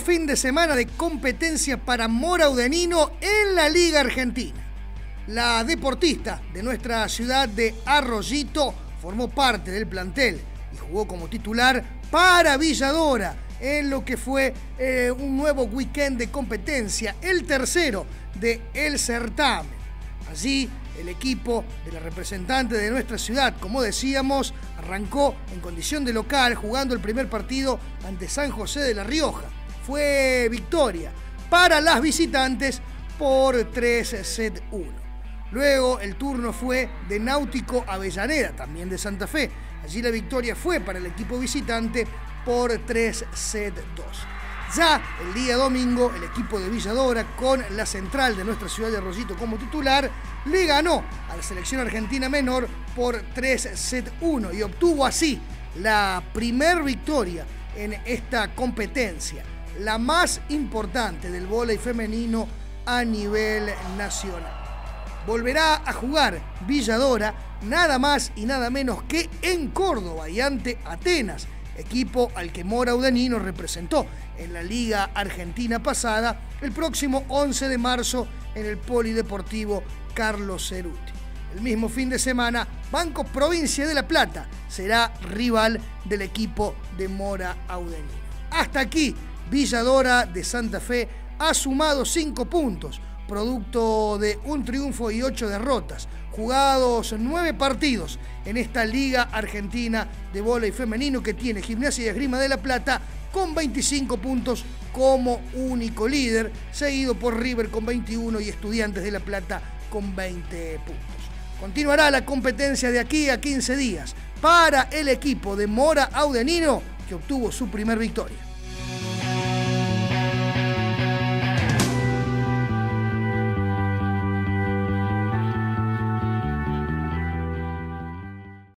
fin de semana de competencia para Mora Udenino en la Liga Argentina. La deportista de nuestra ciudad de Arroyito formó parte del plantel y jugó como titular para Villadora en lo que fue eh, un nuevo weekend de competencia, el tercero de el certamen. Allí el equipo de la representante de nuestra ciudad, como decíamos, arrancó en condición de local jugando el primer partido ante San José de la Rioja. Fue victoria para las visitantes por 3 set 1. Luego el turno fue de Náutico Avellaneda, también de Santa Fe. Allí la victoria fue para el equipo visitante por 3 set 2. Ya el día domingo, el equipo de Villadora, con la central de nuestra ciudad de Arroyito como titular, le ganó a la selección argentina menor por 3 set 1 y obtuvo así la primer victoria en esta competencia, la más importante del vóley femenino a nivel nacional. Volverá a jugar Villadora nada más y nada menos que en Córdoba y ante Atenas equipo al que Mora Udanino representó en la Liga Argentina pasada el próximo 11 de marzo en el Polideportivo Carlos Ceruti. El mismo fin de semana, Banco Provincia de La Plata será rival del equipo de Mora Audenino. Hasta aquí, Villadora de Santa Fe ha sumado cinco puntos, producto de un triunfo y ocho derrotas jugados nueve partidos en esta Liga Argentina de Voleibol Femenino que tiene Gimnasia y Esgrima de la Plata con 25 puntos como único líder, seguido por River con 21 y Estudiantes de la Plata con 20 puntos. Continuará la competencia de aquí a 15 días para el equipo de Mora Audenino que obtuvo su primer victoria.